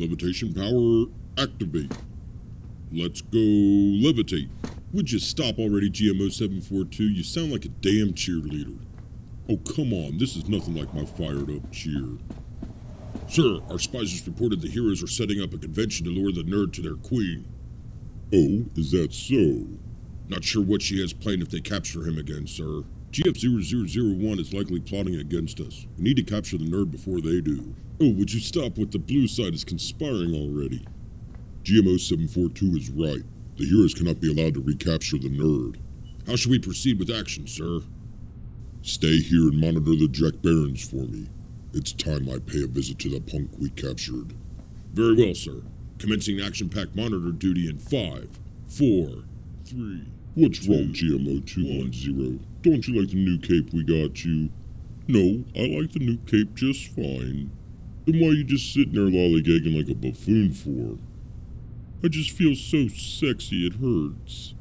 Levitation power activate. Let's go levitate. Would you stop already, GMO 742? You sound like a damn cheerleader. Oh, come on, this is nothing like my fired up cheer. Sir, our spies just reported the heroes are setting up a convention to lure the nerd to their queen. Oh, is that so? Not sure what she has planned if they capture him again, sir. GF0001 is likely plotting against us. We need to capture the nerd before they do. Oh, would you stop what the blue side is conspiring already? GMO 742 is right. The heroes cannot be allowed to recapture the nerd. How should we proceed with action, sir? Stay here and monitor the Jack Barons for me. It's time I pay a visit to the punk we captured. Very well, sir. Commencing action pack monitor duty in five, four, three. What's wrong, GMO 210? Don't you like the new cape we got you? No, I like the new cape just fine. Then why are you just sitting there lollygagging like a buffoon for? I just feel so sexy it hurts.